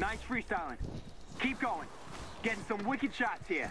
Nice freestyling. Keep going. Getting some wicked shots here.